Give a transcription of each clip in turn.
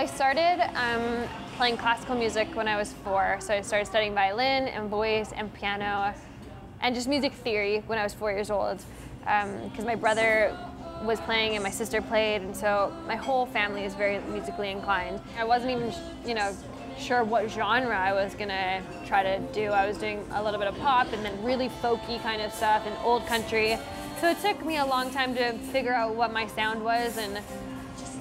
I started um, playing classical music when I was four. So I started studying violin and voice and piano and just music theory when I was four years old. Because um, my brother was playing and my sister played, and so my whole family is very musically inclined. I wasn't even, you know, sure what genre I was gonna try to do. I was doing a little bit of pop and then really folky kind of stuff and old country. So it took me a long time to figure out what my sound was and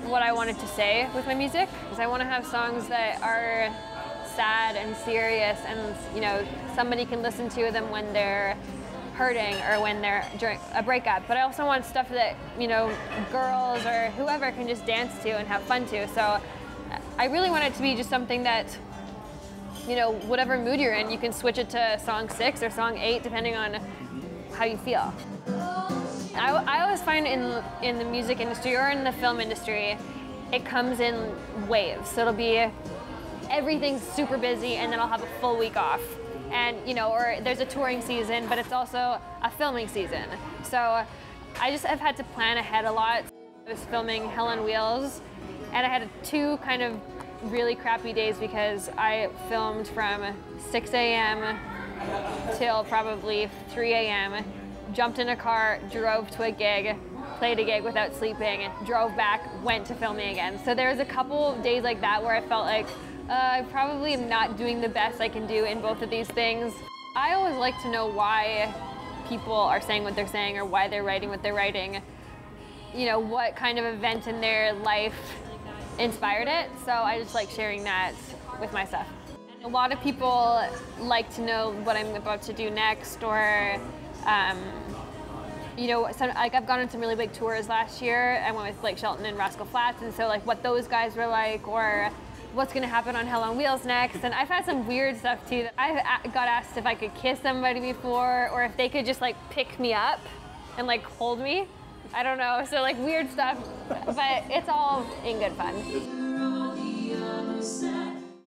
what I wanted to say with my music. Because I want to have songs that are sad and serious and you know somebody can listen to them when they're hurting or when they're during a breakup. But I also want stuff that you know girls or whoever can just dance to and have fun to. So I really want it to be just something that you know whatever mood you're in, you can switch it to song six or song eight depending on how you feel. I, I always find in in the music industry or in the film industry, it comes in waves. So it'll be everything's super busy and then I'll have a full week off. And, you know, or there's a touring season, but it's also a filming season. So I just have had to plan ahead a lot. I was filming Hell on Wheels and I had two kind of really crappy days because I filmed from 6 a.m. till probably 3 a.m., jumped in a car, drove to a gig, played a gig without sleeping, drove back, went to filming again. So there was a couple days like that where I felt like, uh, I probably am not doing the best I can do in both of these things. I always like to know why people are saying what they're saying or why they're writing what they're writing. You know, what kind of event in their life inspired it. So I just like sharing that with my stuff. A lot of people like to know what I'm about to do next or um, you know, some, like I've gone on some really big tours last year. I went with Blake Shelton and Rascal Flatts, and so like what those guys were like, or what's going to happen on Hell on Wheels next. And I've had some weird stuff too. I've got asked if I could kiss somebody before or if they could just like pick me up and like hold me. I don't know. So like weird stuff, but it's all in good fun.